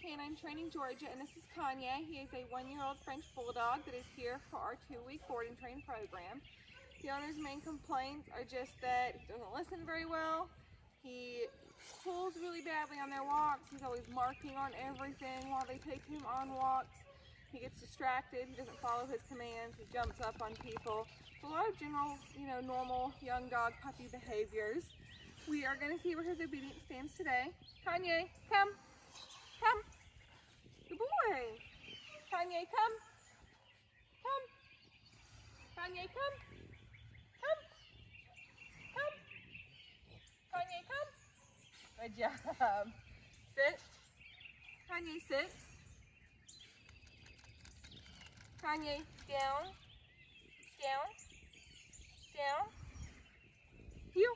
Canine Training Georgia, and this is Kanye. He is a one-year-old French Bulldog that is here for our two-week board and train program. The owner's main complaints are just that he doesn't listen very well. He pulls really badly on their walks. He's always marking on everything while they take him on walks. He gets distracted. He doesn't follow his commands. He jumps up on people. It's a lot of general, you know, normal young dog puppy behaviors. We are going to see where his obedience stands today. Kanye, come. Come. Good boy. Kanye, come. Come. Kanye, come. Come. Come. Kanye, come. Good job. Sit. Kanye, sit. Kanye, down. Down. Down. Heel.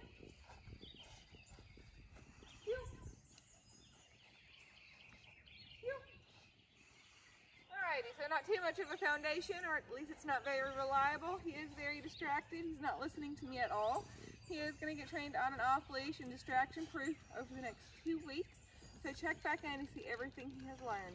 Alrighty, so not too much of a foundation, or at least it's not very reliable. He is very distracted. He's not listening to me at all. He is going to get trained on and off leash and distraction proof over the next few weeks. So check back in to see everything he has learned.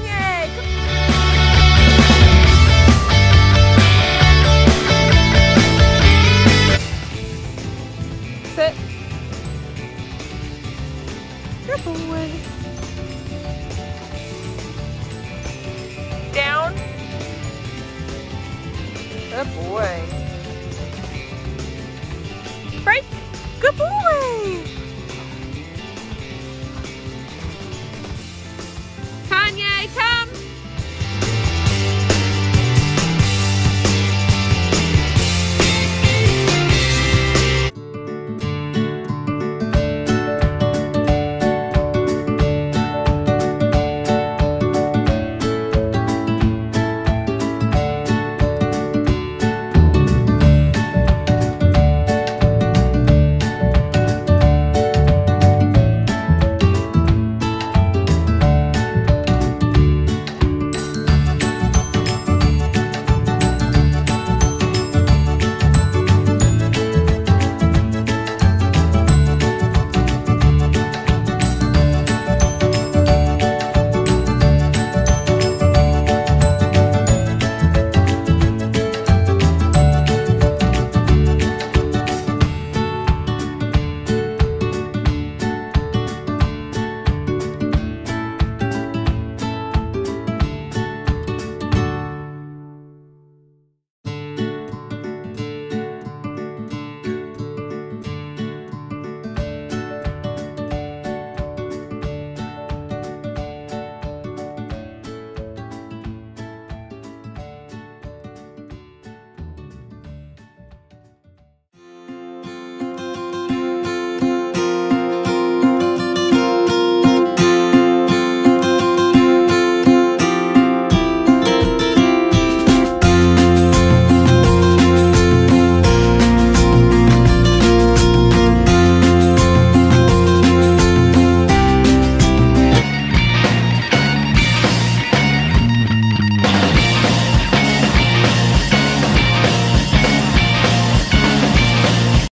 Good boy.